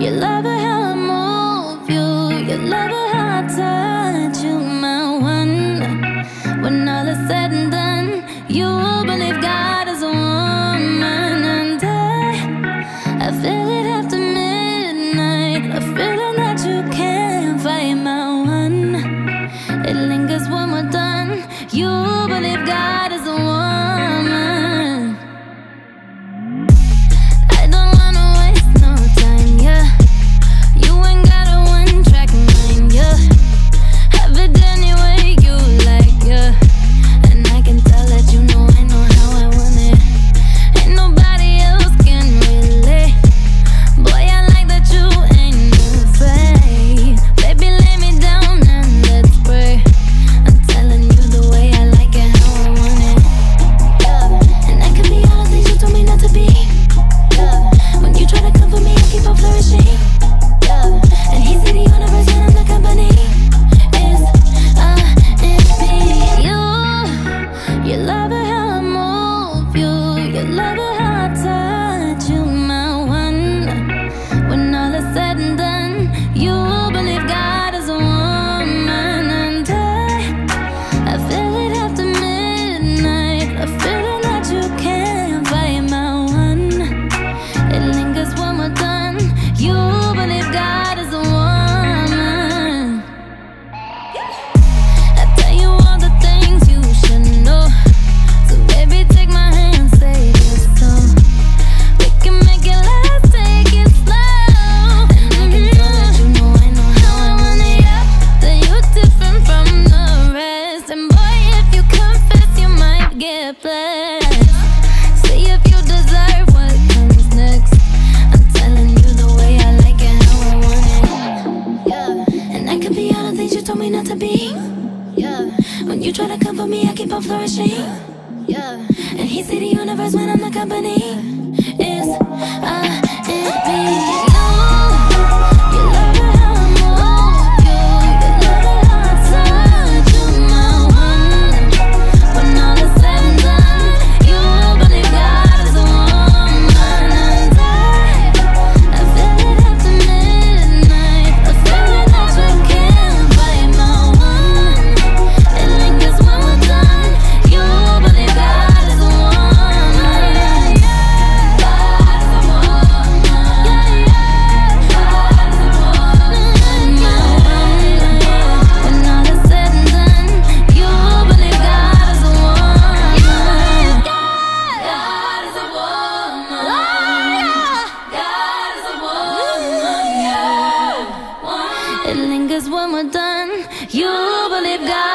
You love it how I move you. You love it how I touch you, my one. When all is said and done, you will believe God. I You try to come for me, I keep on flourishing. Yeah. And he see the universe when I'm the company. Is uh when we're done, you believe God.